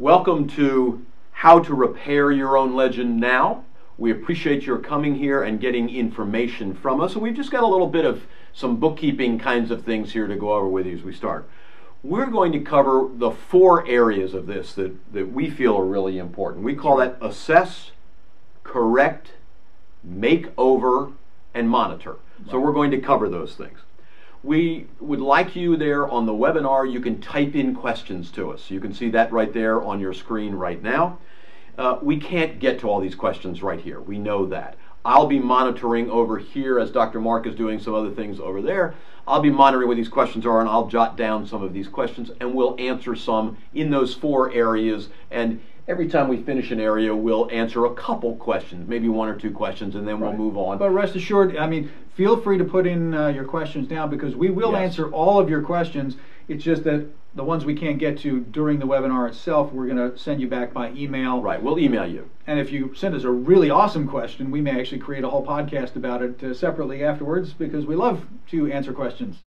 Welcome to How to Repair Your Own Legend Now. We appreciate your coming here and getting information from us. And we've just got a little bit of some bookkeeping kinds of things here to go over with you as we start. We're going to cover the four areas of this that, that we feel are really important. We call that assess, correct, make over, and monitor. So we're going to cover those things. We would like you there on the webinar, you can type in questions to us. You can see that right there on your screen right now. Uh, we can't get to all these questions right here. We know that. I'll be monitoring over here as Dr. Marc is doing some other things over there. I'll be monitoring what these questions are and I'll jot down some of these questions and we'll answer some in those four areas. And every time we finish an area, we'll answer a couple questions, maybe one or two questions, and then we'll Right. move on. But rest assured, I mean, feel free to put in uh, your questions now because we will Yes. answer all of your questions. It's just that the ones we can't get to during the webinar itself, we're going to send you back by email. Right, we'll email you. And if you send us a really awesome question, we may actually create a whole podcast about it uh, separately afterwards because we love to answer questions.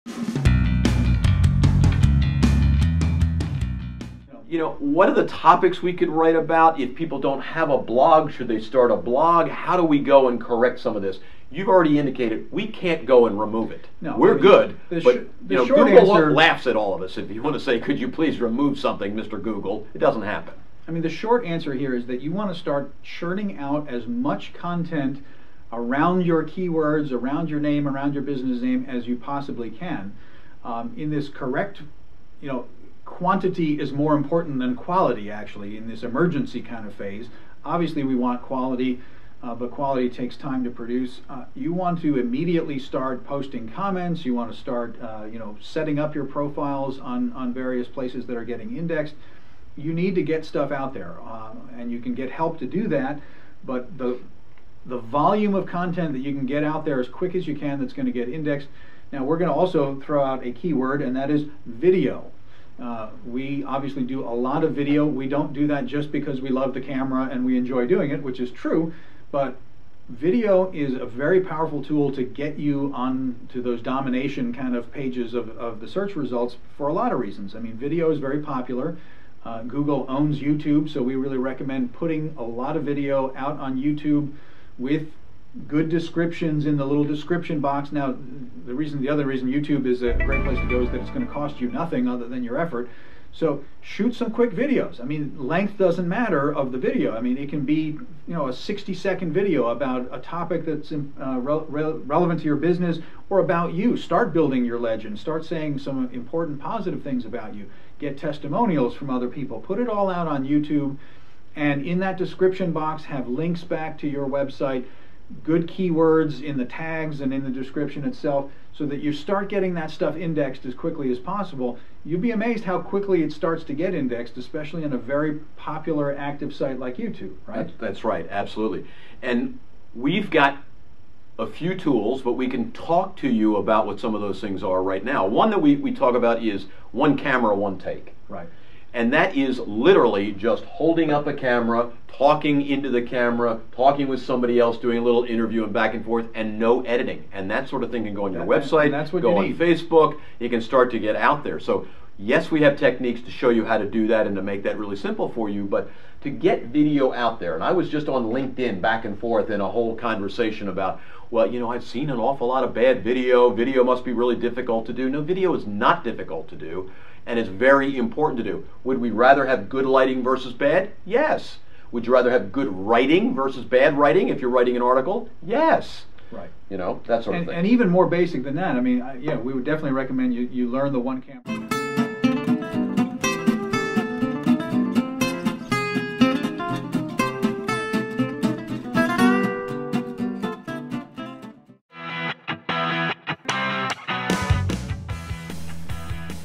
You know, what are the topics we could write about? If people don't have a blog, should they start a blog? How do we go and correct some of this? You've already indicated we can't go and remove it. No, We're I mean, good, the but the you know, Google answer- laughs at all of us. If you want to say, "Could you please remove something, Mr. Google?" It doesn't happen. I mean, the short answer here is that you want to start churning out as much content around your keywords, around your name, around your business name as you possibly can. Um, in this correct, you know, quantity is more important than quality actually in this emergency kind of phase. Obviously, we want quality. Uh, but quality takes time to produce. Uh, you want to immediately start posting comments. You want to start, uh, you know, setting up your profiles on on various places that are getting indexed you need to get stuff out there, uh, and you can get help to do that. But the the volume of content that you can get out there as quick as you can that's going to get indexed. Now we're going to also throw out a keyword, and that is video. Uh, we obviously do a lot of video. We don't do that just because we love the camera and we enjoy doing it, which is true, but video is a very powerful tool to get you on to those domination kind of pages of, of the search results for a lot of reasons. I mean, video is very popular. Uh, Google owns YouTube, so we really recommend putting a lot of video out on YouTube with good descriptions in the little description box. Now, the reason, the other reason YouTube is a great place to go is that it's going to cost you nothing other than your effort. So shoot some quick videos. I mean, length doesn't matter of the video. I mean, it can be you know a 60 second video about a topic that's uh, re- re- relevant to your business or about you. Start building your legend. Start saying some important positive things about you. Get testimonials from other people. Put it all out on YouTube, and in that description box have links back to your website good keywords in the tags and in the description itself so that you start getting that stuff indexed as quickly as possible. You'd be amazed how quickly it starts to get indexed, especially on a very popular active site like YouTube, right? That- That's right, absolutely. And we've got a few tools, but we can talk to you about what some of those things are right now. One that we, we talk about is one camera, one take. Right. And that is literally just holding up a camera, talking into the camera, talking with somebody else, doing a little interview and back and forth, and no editing. And that sort of thing can go on your That- website, that's what go on need. Facebook. You can start to get out there. So yes, we have techniques to show you how to do that and to make that really simple for you. But to get video out there, and I was just on LinkedIn back and forth in a whole conversation about, well, you know, I've seen an awful lot of bad video. Video must be really difficult to do. No, video is not difficult to do, and it's very important to do. Would we rather have good lighting versus bad? Yes. Would you rather have good writing versus bad writing if you're writing an article? Yes. Right. You know, that sort of And, thing. and even more basic than that, I mean, I- yeah, we would definitely recommend you, you learn the one camera.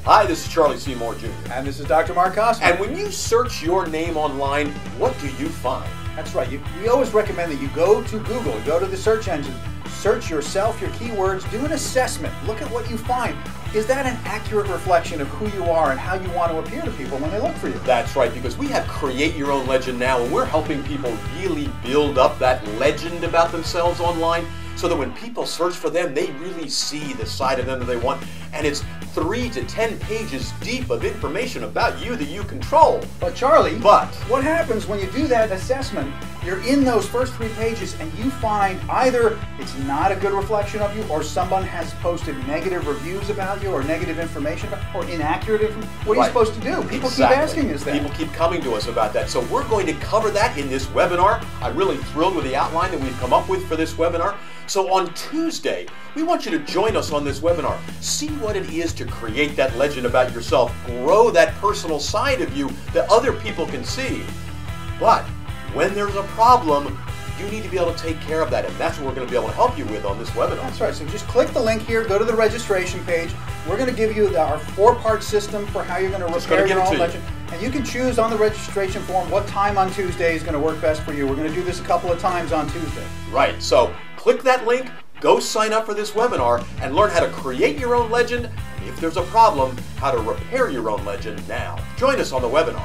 Hi, this is Charlie Seymour Jr. And this is Dr. Marc Kossmann. And when you search your name online, what do you find? That's right. You, we always recommend that you go to Google, go to the search engine, search yourself, your keywords, do an assessment. Look at what you find. Is that an accurate reflection of who you are and how you want to appear to people when they look for you? That's right, because we have Create Your Own Legend now, and we're helping people really build up that legend about themselves online so that when people search for them, they really see the side of them that they want. And it's three to ten pages deep of information about you that you control. But Charlie, But- what happens when you do that assessment? You're in those first three pages and you find either it's not a good reflection of you, or someone has posted negative reviews about you, or negative information, about, or inaccurate information. What are Right. you supposed to do? People Exactly. keep asking us that. People keep coming to us about that. So we're going to cover that in this webinar. I'm really thrilled with the outline that we've come up with for this webinar. So on Tuesday, we want you to join us on this webinar. See what it is to create that legend about yourself, grow that personal side of you that other people can see. But when there's a problem, you need to be able to take care of that, and that's what we're going to be able to help you with on this webinar. That's right. So just click the link here, go to the registration page. We're going to give you the, our four-part system for how you're going to Just repair gonna your own to you. legend. And you can choose on the registration form what time on Tuesday is going to work best for you. We're going to do this a couple of times on Tuesday. Right, so click that link, go sign up for this webinar, and learn how to create your own legend. and If there's a problem, how to repair your own legend now. Join us on the webinar.